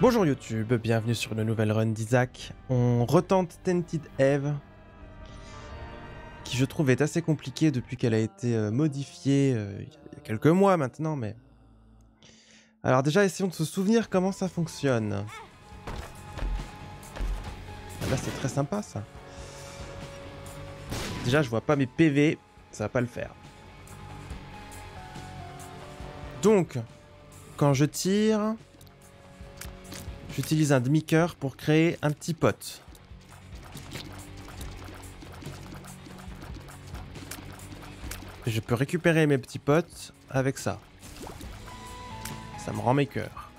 Bonjour YouTube, bienvenue sur une nouvelle run d'Isaac. On retente Tented Eve, qui je trouve est assez compliquée depuis qu'elle a été euh, modifiée euh, il y a quelques mois maintenant, mais... Alors déjà, essayons de se souvenir comment ça fonctionne. Là, c'est très sympa, ça. Déjà, je vois pas mes PV, ça va pas le faire. Donc, quand je tire, j'utilise un demi-cœur pour créer un petit pot. Et je peux récupérer mes petits potes avec ça. Ça me rend mes cœurs.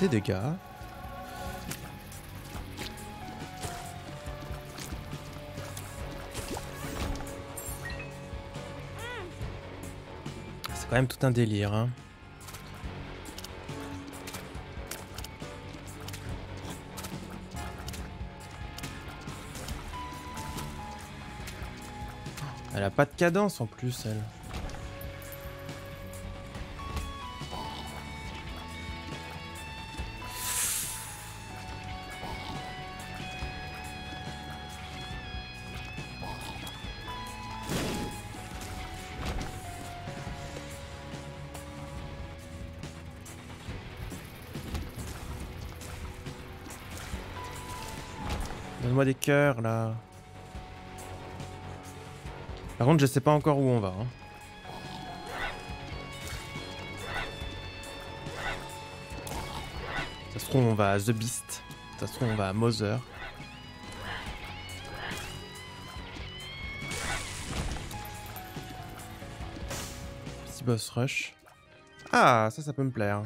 Des dégâts. Quand même tout un délire. Hein. Elle a pas de cadence en plus, elle. Donne-moi des cœurs là. Par contre, je sais pas encore où on va. hein. Ça se trouve, on va à The Beast. Ça se trouve, on va à Mother. Petit boss rush. Ah, ça, ça peut me plaire.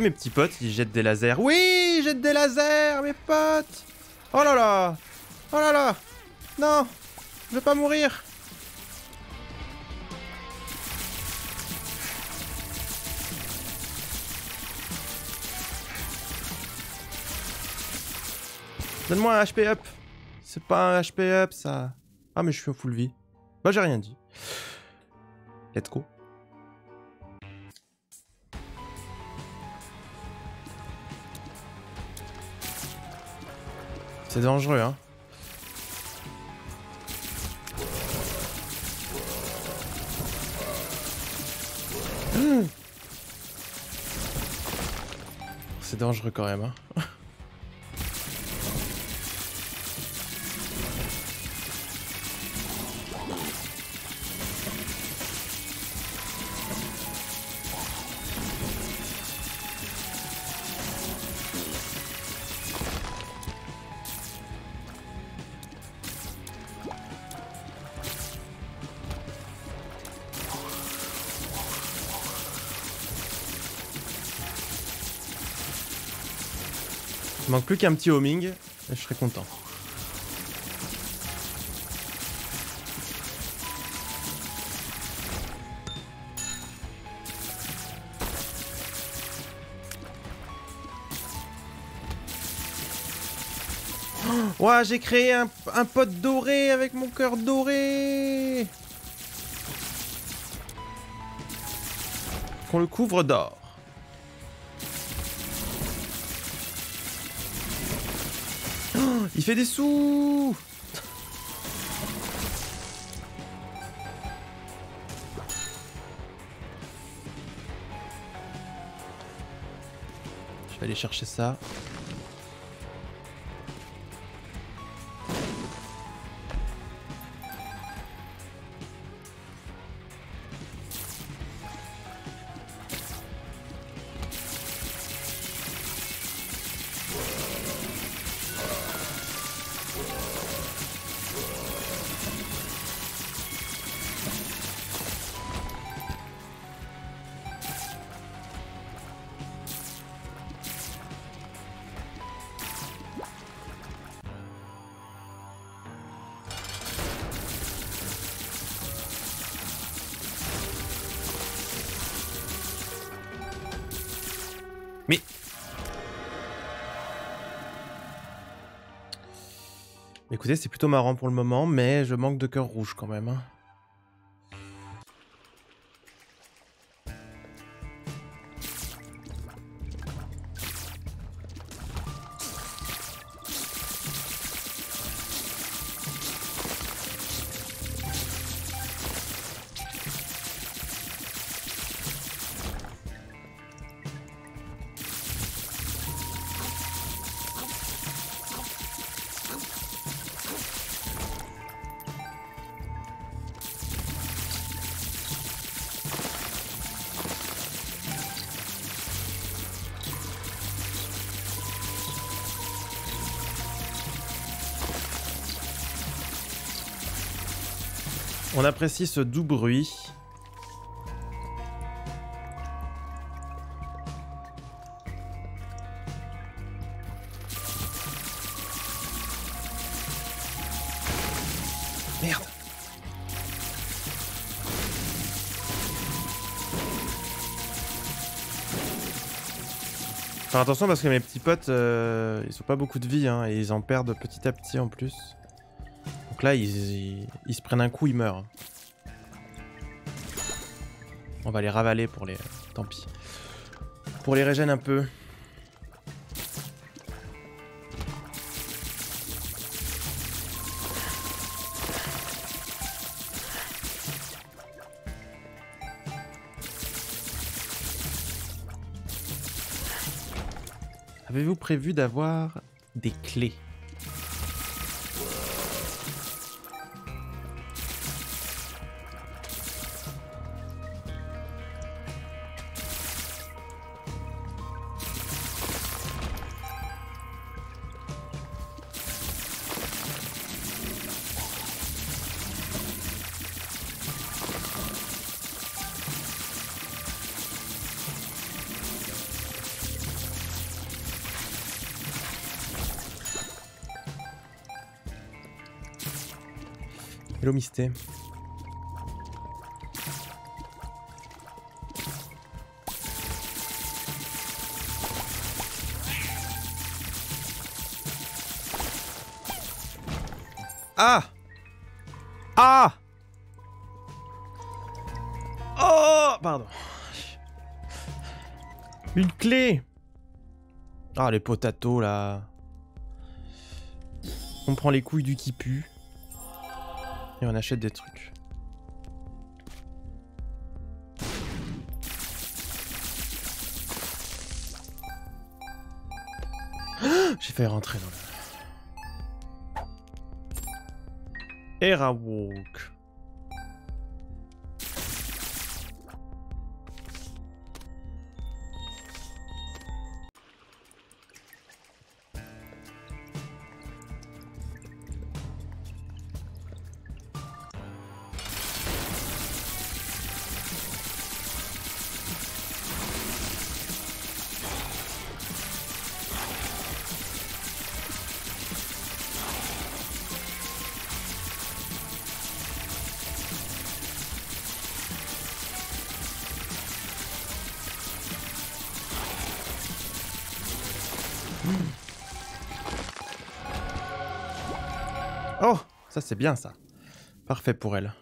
Mes petits potes, ils jettent des lasers. Oui, ils jettent des lasers, mes potes. Oh là là. Oh là là. Non Je veux pas mourir. Donne-moi un HP up. C'est pas un HP up, ça. Ah, mais je suis au full vie. Bah, j'ai rien dit. Let's go. C'est dangereux, hein. Mmh. C'est dangereux quand même, hein. Manque plus qu'un petit homing et je serai content. Ouah, j'ai créé un, un pot doré avec mon cœur doré Qu'on le couvre d'or. Fait des sous Je vais aller chercher ça. C'est plutôt marrant pour le moment, mais je manque de cœur rouge quand même. hein. On apprécie ce doux bruit. Merde. Attention parce que mes petits potes, euh, ils ont pas beaucoup de vie hein, et ils en perdent petit à petit en plus. Donc là, ils, ils- ils se prennent un coup, ils meurent. On va les ravaler pour les... Tant pis. Pour les régène un peu. Avez-vous prévu d'avoir des clés? Ah Ah Oh Pardon. Une clé Ah les potatoes là. On prend les couilles du qui pue. Et on achète des trucs. J'ai failli rentrer dans le... C'est bien ça. Parfait pour elle.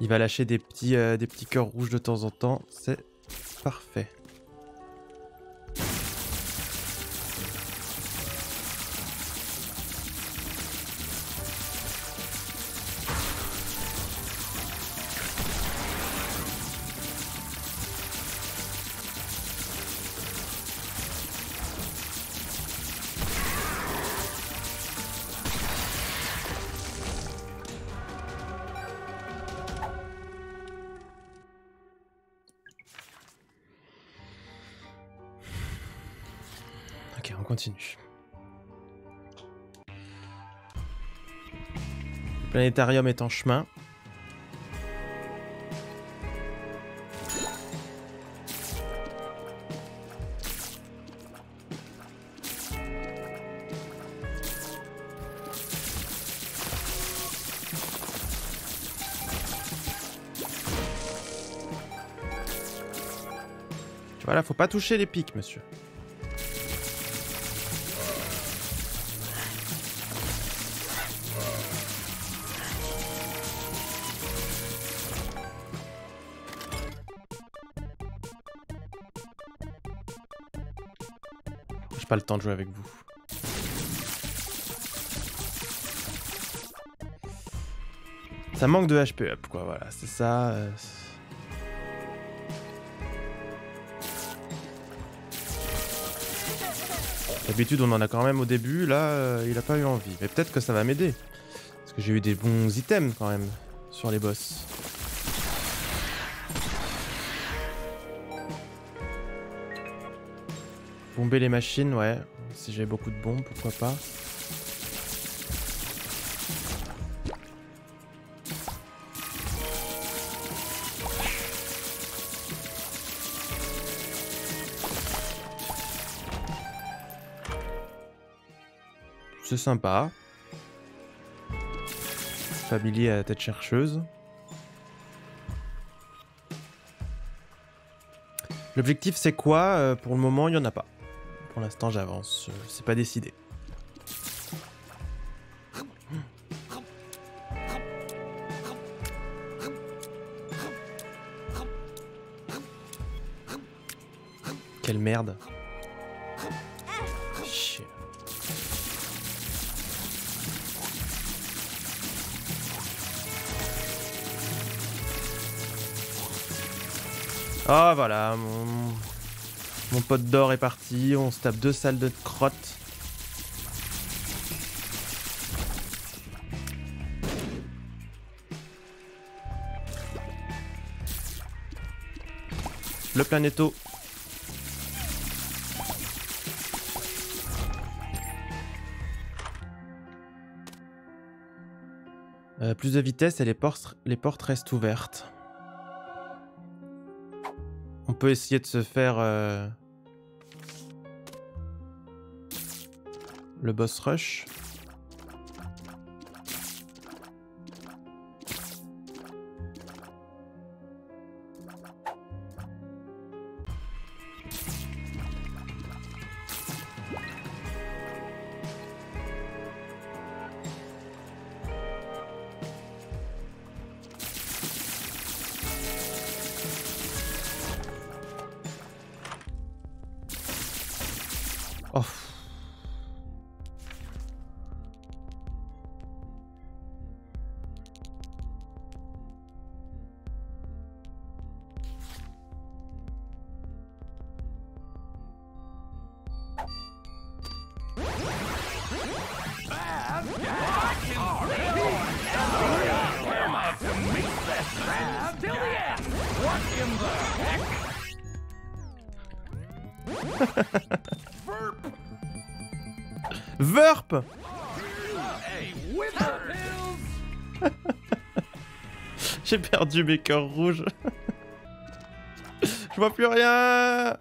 Il va lâcher des petits, euh, des petits cœurs rouges de temps en temps. C'est parfait. planétarium est en chemin. Voilà, faut pas toucher les pics, monsieur. Pas le temps de jouer avec vous. Ça manque de HP up, quoi, voilà, c'est ça. euh, D'habitude, on en a quand même au début, là, euh, il a pas eu envie. Mais peut-être que ça va m'aider. Parce que j'ai eu des bons items, quand même, sur les boss. Bomber les machines, ouais. Si j'ai beaucoup de bombes, pourquoi pas. C'est sympa. Familier à la tête chercheuse. L'objectif c'est quoi? Euh, Pour le moment, il n'y en a pas. Pour l'instant, j'avance. C'est pas décidé. Quelle merde. Ah voilà, mon, mon pote d'or est parti, on se tape deux salles de crotte. Le planéto. Euh, plus de vitesse et les portes, les portes restent ouvertes. On peut essayer de se faire euh, le boss rush. Verp. J'ai perdu mes cœurs rouges. Je vois plus rien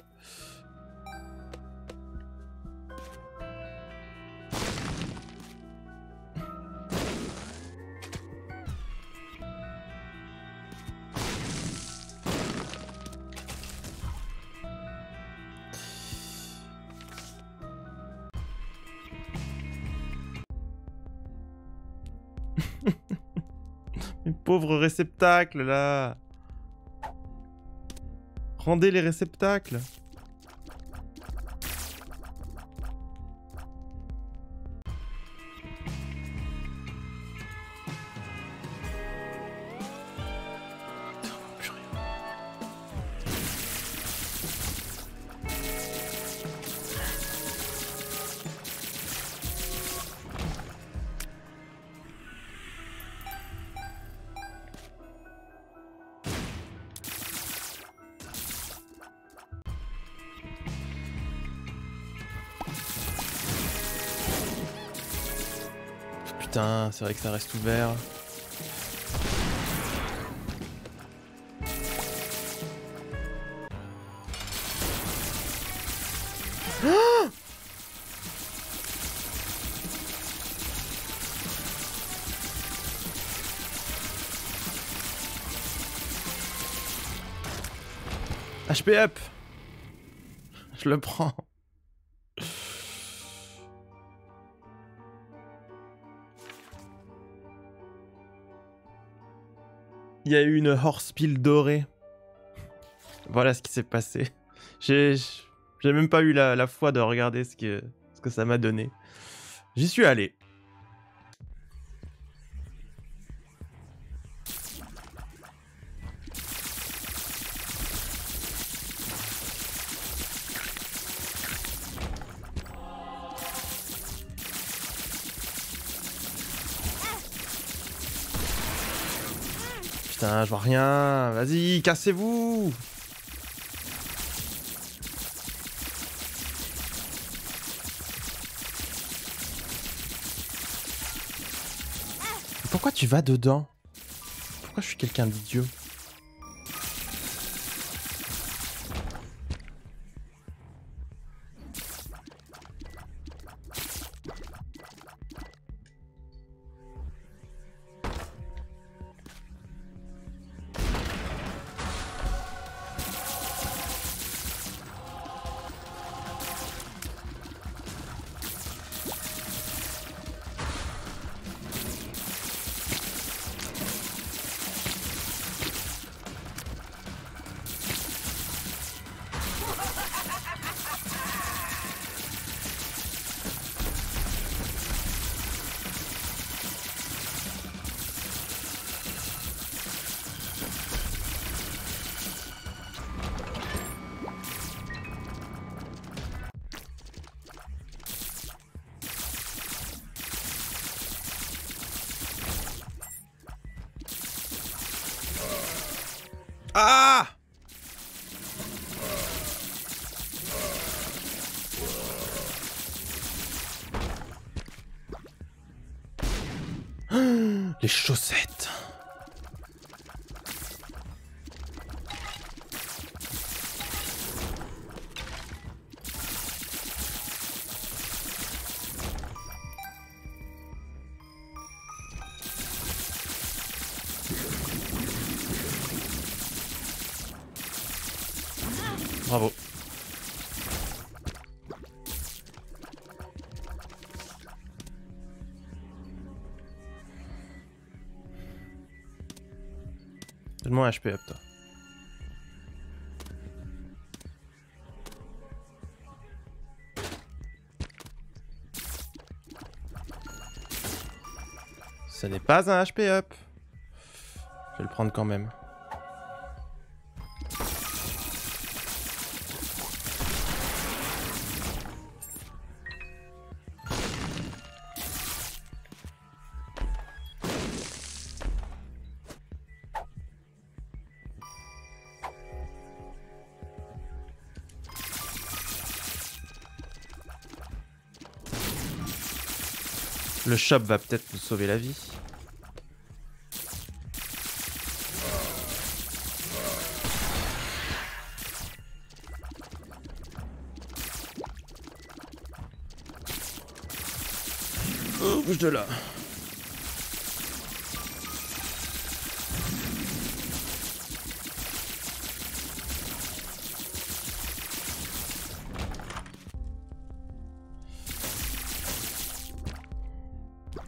pauvres réceptacles là. Rendez les réceptacles C'est vrai que ça reste ouvert. HP up je le prends. Il y a eu une horse pile dorée. Voilà ce qui s'est passé. J'ai même pas eu la, foi de regarder ce que, ce que ça m'a donné. J'y suis allé. Putain, je vois rien. Vas-y, cassez-vous. Pourquoi tu vas dedans? Pourquoi je suis quelqu'un d'idiot Les HP. Ce n'est pas un HP up. Je vais le prendre quand même. Le shop va peut-être nous sauver la vie. Oh, bouge de là.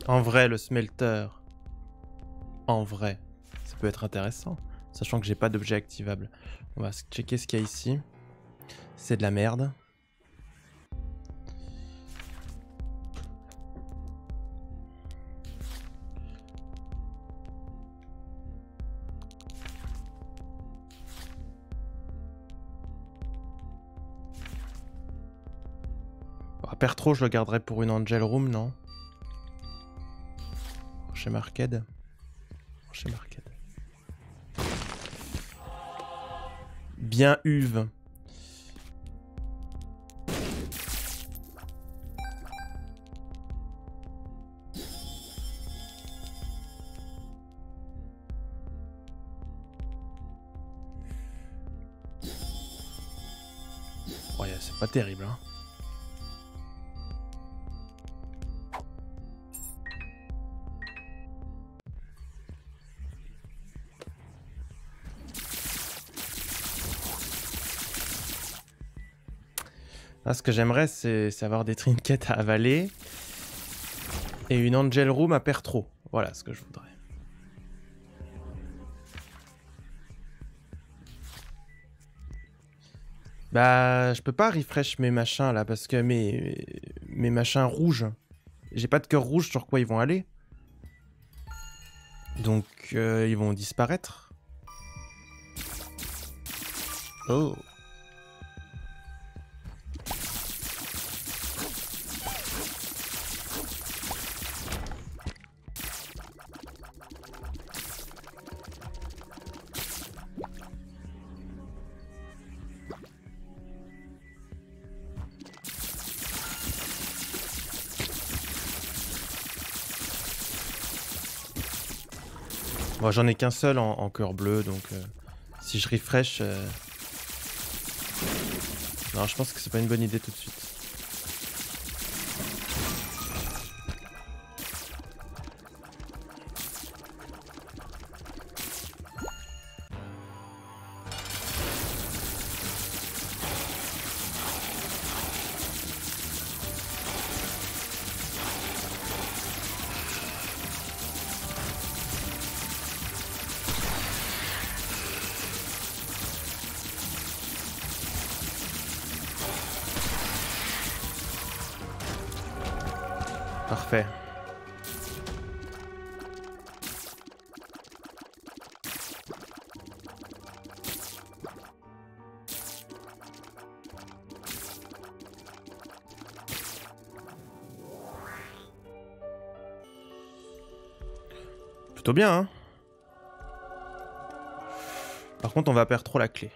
En vrai, le smelter. En vrai. Ça peut être intéressant. Sachant que j'ai pas d'objet activable. On va checker ce qu'il y a ici. C'est de la merde. Père trop, je le garderai pour une Angel Room, non? Chez Marked. Chez Marked. Bien Uve. Ouais, c'est pas terrible, hein. Ah, ce que j'aimerais, c'est avoir des trinkets à avaler. Et une Angel Room à perdre trop. Voilà ce que je voudrais. Bah, je peux pas refresh mes machins là parce que mes, mes machins rouges, j'ai pas de cœur rouge sur quoi ils vont aller. Donc, euh, ils vont disparaître. Oh. J'en ai qu'un seul en, cœur bleu, donc euh, si je refresh... Euh, non, je pense que c'est pas une bonne idée tout de suite. Parfait. Plutôt bien, hein Par contre, on va perdre trop la clé.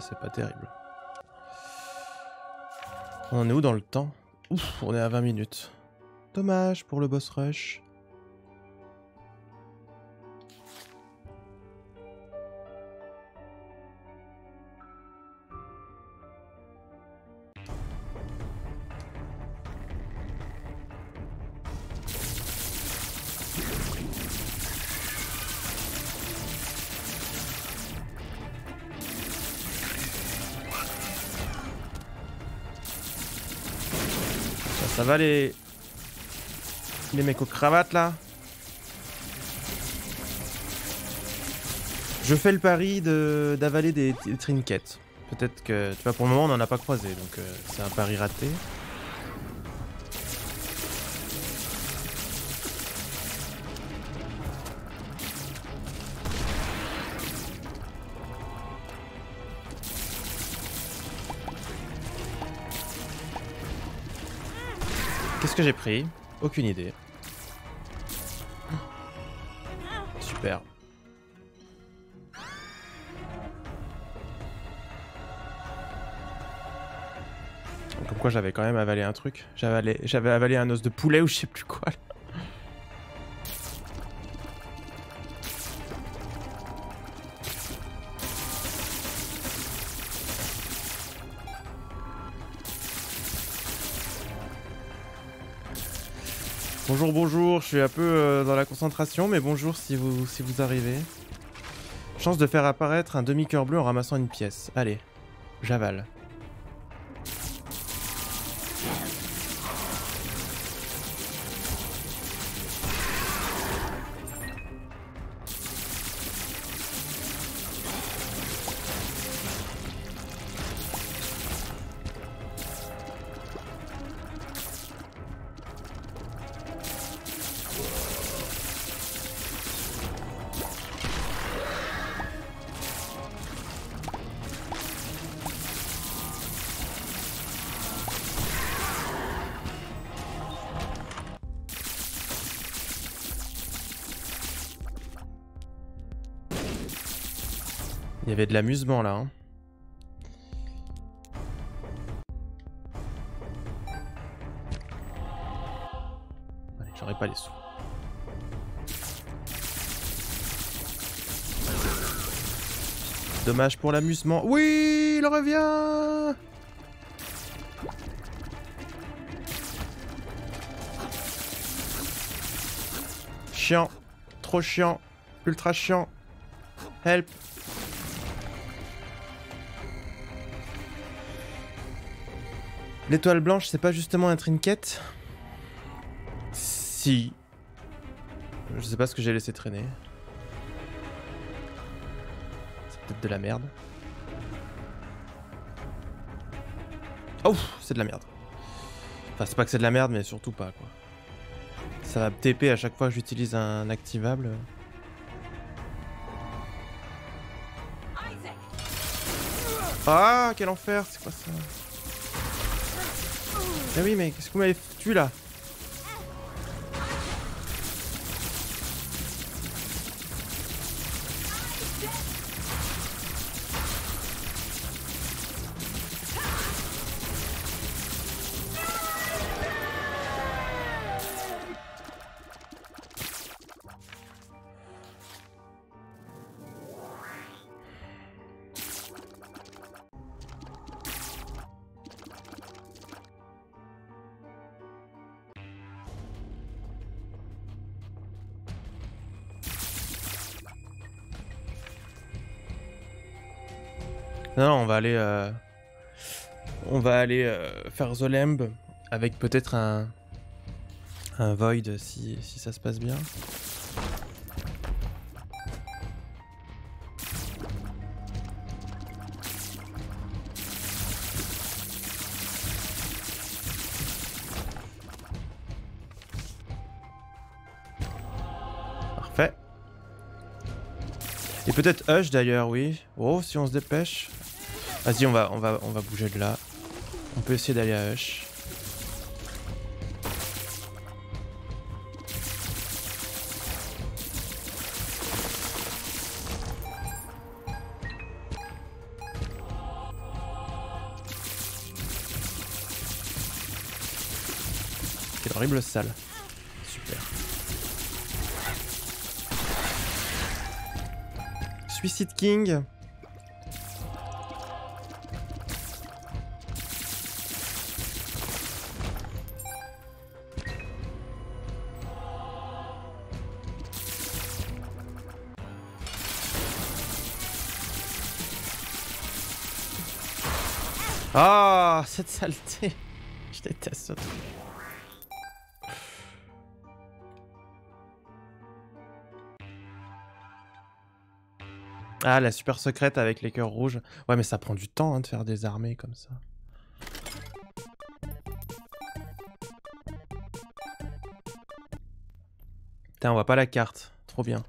C'est pas terrible. On est où dans le temps? Ouf, on est à 20 minutes. Dommage pour le boss rush. Va les... Les mecs aux cravates là Je fais le pari d'avaler des, trinkets. Peut-être que... Tu vois, pour le moment on n'en a pas croisé, donc euh, c'est un pari raté. Qu'est-ce que j'ai pris Aucune idée. Super. Comme quoi j'avais quand même avalé un truc. J'avais avalé un os de poulet ou je sais plus quoi. Bonjour, bonjour, je suis un peu euh, dans la concentration, mais bonjour si vous, si vous arrivez. Chance de faire apparaître un demi-cœur bleu en ramassant une pièce. Allez, j'avale. Il y avait de l'amusement là. Hein. Allez, j'aurais pas les sous. Dommage pour l'amusement. Oui, il revient Chiant. Trop chiant. Ultra chiant. Help. L'étoile blanche, c'est pas justement un trinket Si. Je sais pas ce que j'ai laissé traîner. C'est peut-être de la merde. Oh, c'est de la merde. Enfin, c'est pas que c'est de la merde, mais surtout pas, quoi. Ça va TP à chaque fois que j'utilise un activable. Ah, quel enfer, c'est quoi ça? Ah oui, mais qu'est-ce que vous m'avez foutu là? Non, on va aller, euh, on va aller euh, faire The Lamb avec peut-être un, un Void si, si ça se passe bien. Parfait. Et peut-être Hush d'ailleurs, oui. Oh, si on se dépêche. Vas-y, on va, on, va, on va bouger de là. On peut essayer d'aller à Hush. Quelle horrible salle. Super. Suicide King. Ah, cette saleté. Je déteste ça. Ah, la super secrète avec les cœurs rouges. Ouais, mais ça prend du temps hein, de faire des armées comme ça. Putain, on voit pas la carte. Trop bien.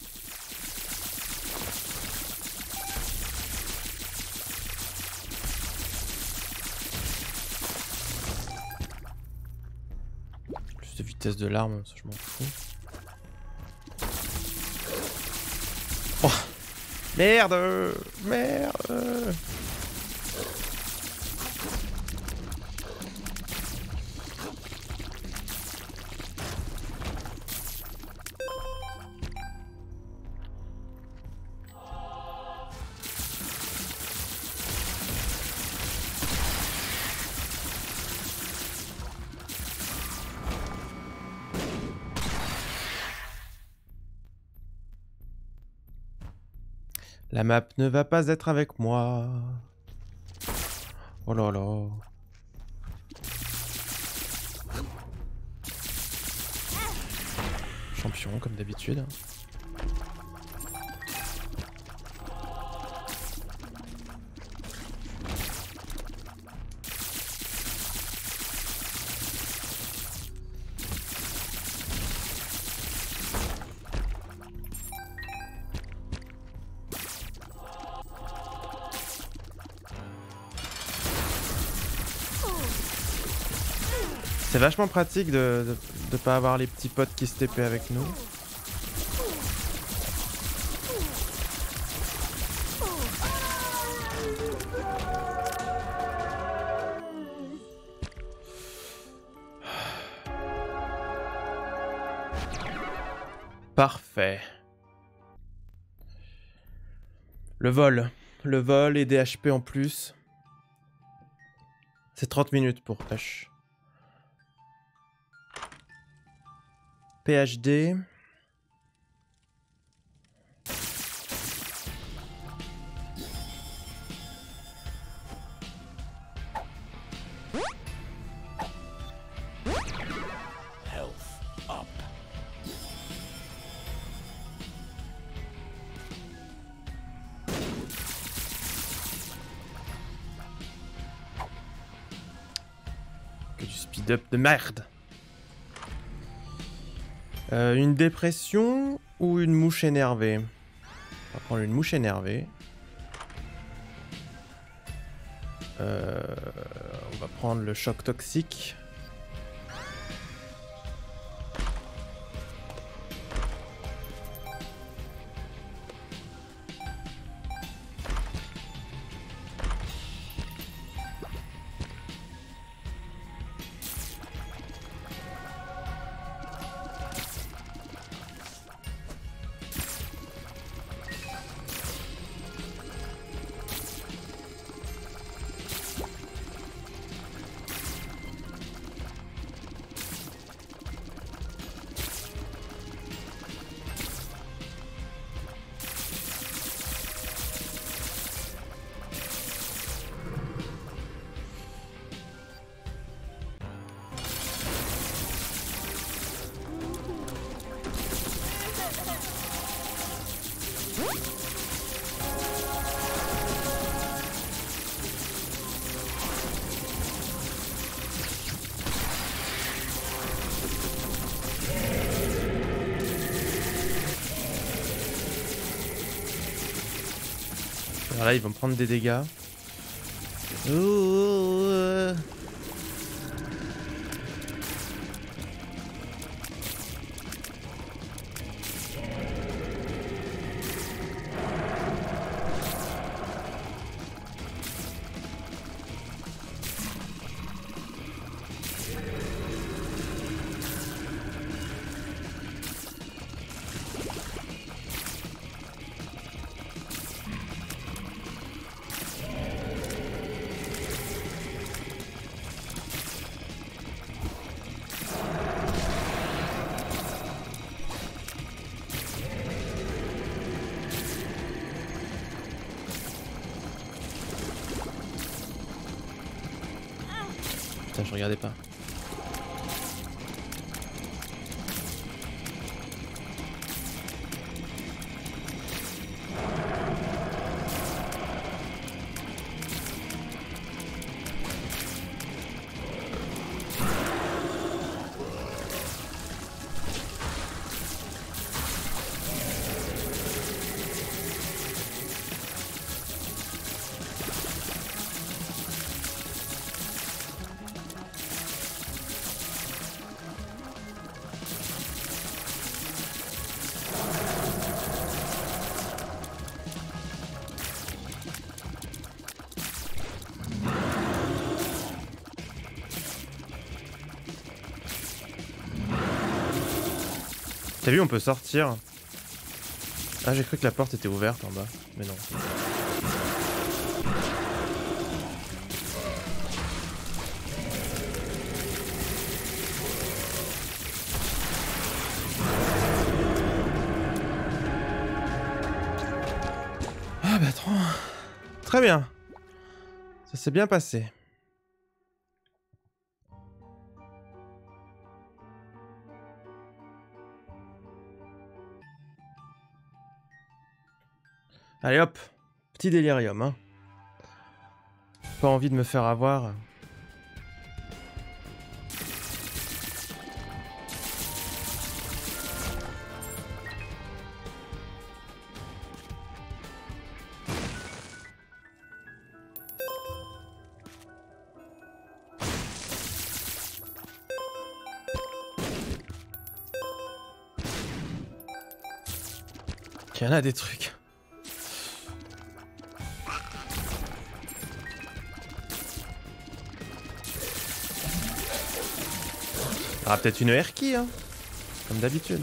Plus de de l'arme, je m'en fous. Oh Merde Merde La map ne va pas être avec moi. Oh là là. Champion comme d'habitude. C'est vachement pratique de, de, de pas avoir les petits potes qui se TP avec nous. Parfait. Le vol. Le vol et des HP en plus. C'est 30 minutes pour Hush. PhD. Health up. Que du speed up de merde euh, une dépression ou une mouche énervée? On va prendre une mouche énervée. Euh, on va prendre le choc toxique. Alors là, ils vont prendre des dégâts. Je regardais pas. T'as on peut sortir. Ah, j'ai cru que la porte était ouverte en bas, mais non. Ah bah trop... Très bien. Ça s'est bien passé. Allez hop, petit délirium. Hein. Pas envie de me faire avoir. Il y en a des trucs. Aura peut-être une Erki, hein Comme d'habitude.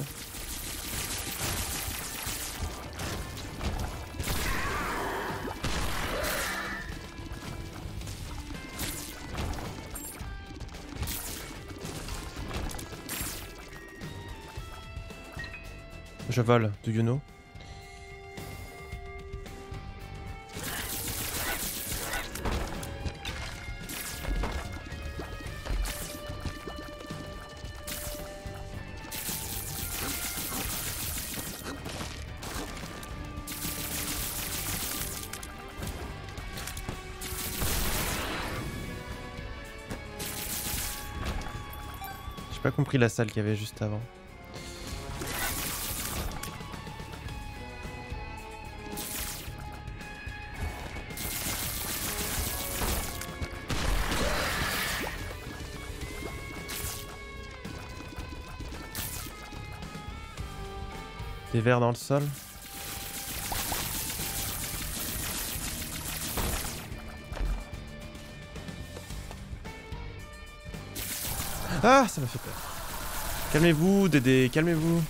Je vole, do you know? La salle qu'il y avait juste avant. Des verres dans le sol. Ah, ça m'a fait peur. Calmez-vous, Dédé, calmez-vous.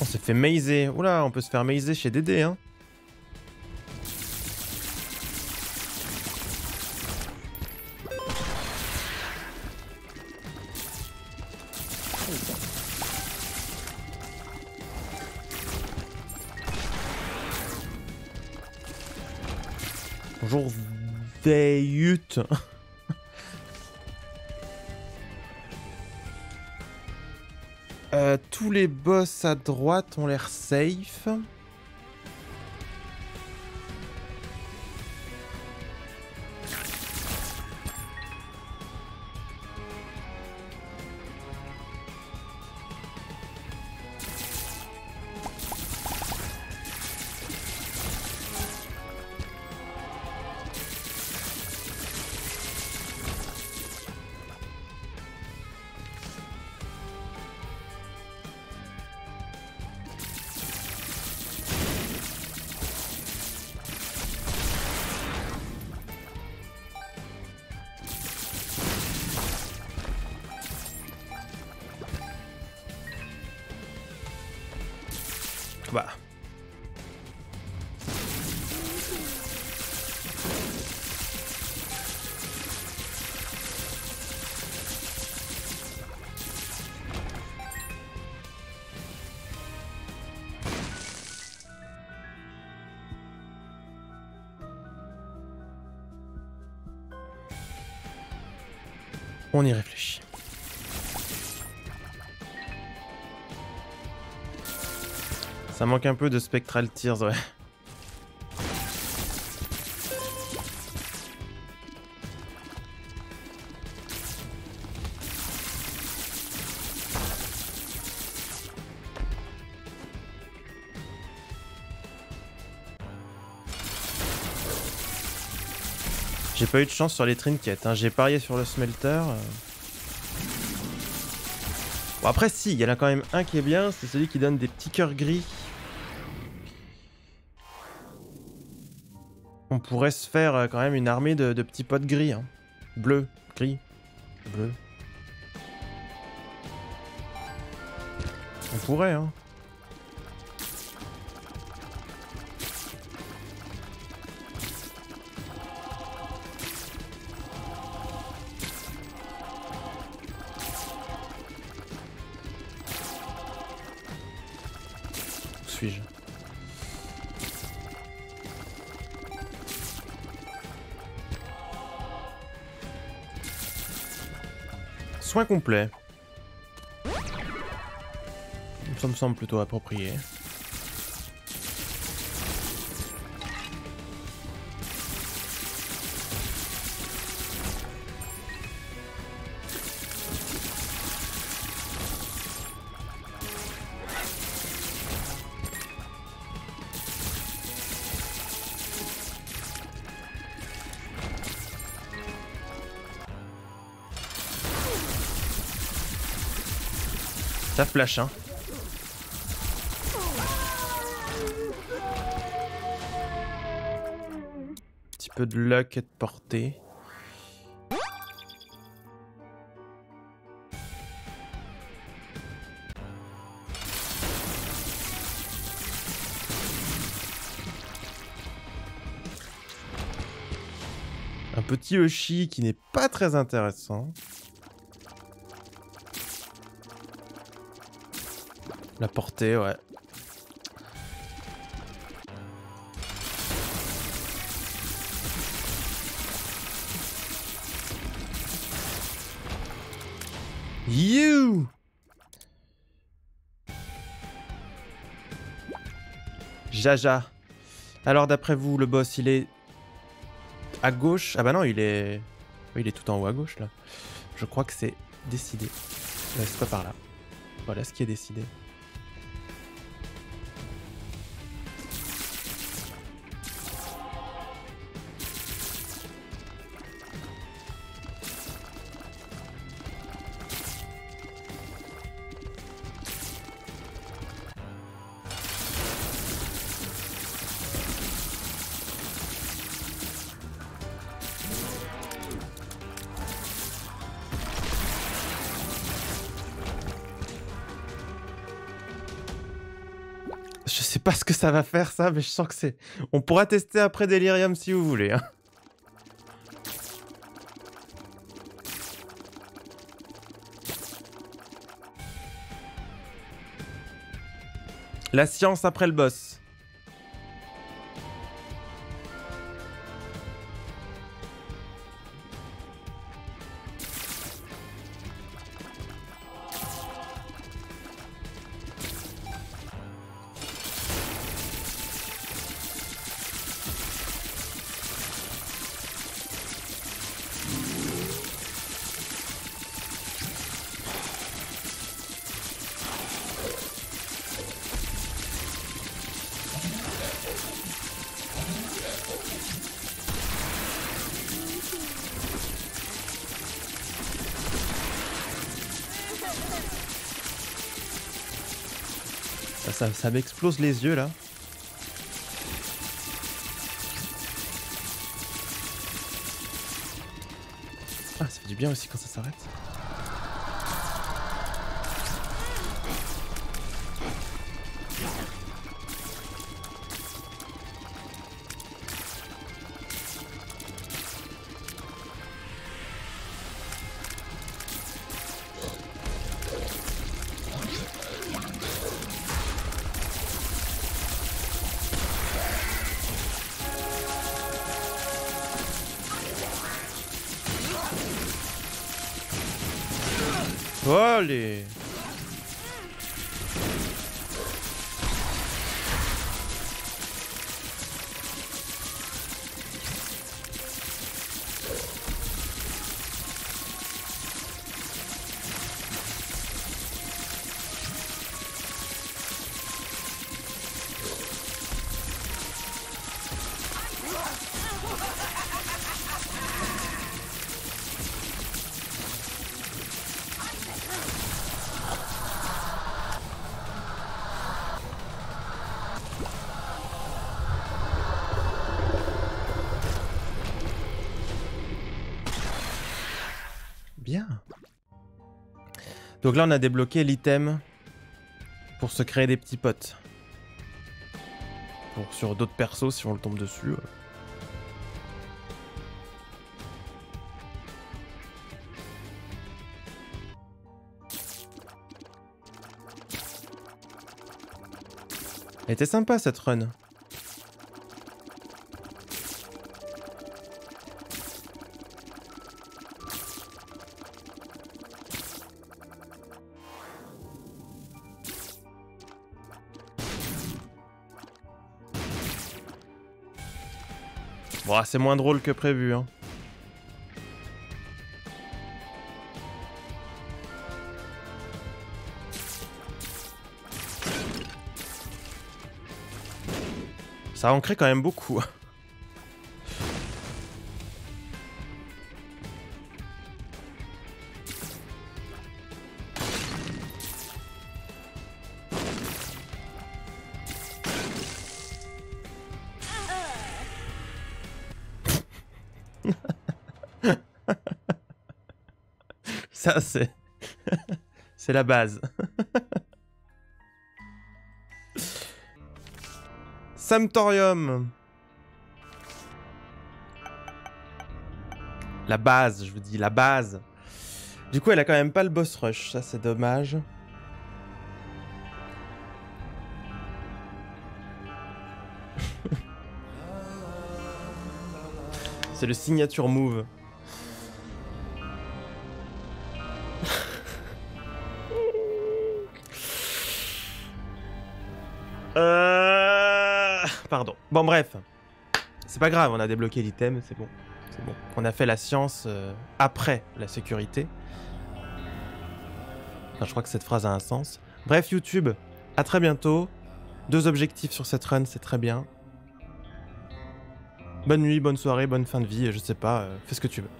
On s'est fait maiser. Oula, on peut se faire maiser chez Dédé, hein. Boss à droite ont l'air safe. Bah. On y réfléchit. Ça manque un peu de Spectral Tears, ouais. J'ai pas eu de chance sur les trinkets, hein. j'ai parié sur le smelter. Bon après si, il y en a quand même un qui est bien, c'est celui qui donne des petits cœurs gris. On pourrait se faire euh, quand même une armée de, de petits potes gris. Hein. Bleu, gris, bleu. On pourrait, hein. Soin complet. Ça me semble plutôt approprié. flash, hein. Un petit peu de luck et de portée. Un petit Yoshi qui n'est pas très intéressant. La portée, ouais. You Jaja. Alors d'après vous, le boss, il est à gauche? Ah bah non, il est... il est tout en haut à gauche, là. Je crois que c'est décidé. c'est pas par là. Voilà ce qui est décidé. Ça va faire ça, mais je sens que c'est... On pourra tester après Delirium si vous voulez. Hein. La science après le boss. Ça, m'explose les yeux là. Ah, ça fait du bien aussi quand ça s'arrête. Donc là, on a débloqué l'item pour se créer des petits potes. Pour, sur d'autres persos, si on le tombe dessus. Elle était sympa cette run. C'est moins drôle que prévu, hein. Ça en crée quand même beaucoup. C'est... c'est la base. Samtorium. La base, je vous dis, la base. Du coup, elle a quand même pas le boss rush, ça c'est dommage. c'est le signature move. Bon, bref. C'est pas grave, on a débloqué l'item, c'est bon. On a fait la science euh, après la sécurité. Je crois que cette phrase a un sens. Bref, YouTube, à très bientôt. Deux objectifs sur cette run, c'est très bien. Bonne nuit, bonne soirée, bonne fin de vie, je sais pas, euh, fais ce que tu veux.